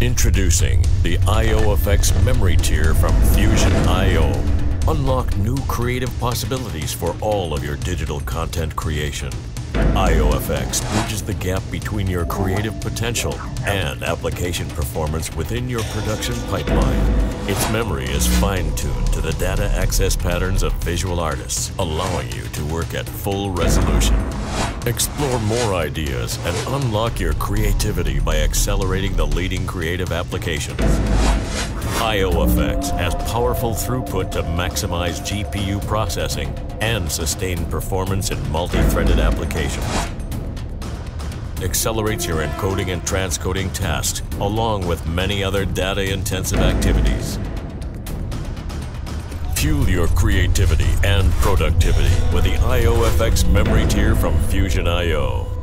Introducing the IOFX memory tier from Fusion IO. Unlock new creative possibilities for all of your digital content creation. IOFX bridges the gap between your creative potential and application performance within your production pipeline. Its memory is fine-tuned to the data access patterns of visual artists, allowing you to work at full resolution. Explore more ideas and unlock your creativity by accelerating the leading creative applications. IO IOFX has powerful throughput to maximize GPU processing and sustain performance in multi-threaded applications. Accelerates your encoding and transcoding tasks along with many other data-intensive activities. Fuel your creativity and productivity with the IOFX memory tier from Fusion IO.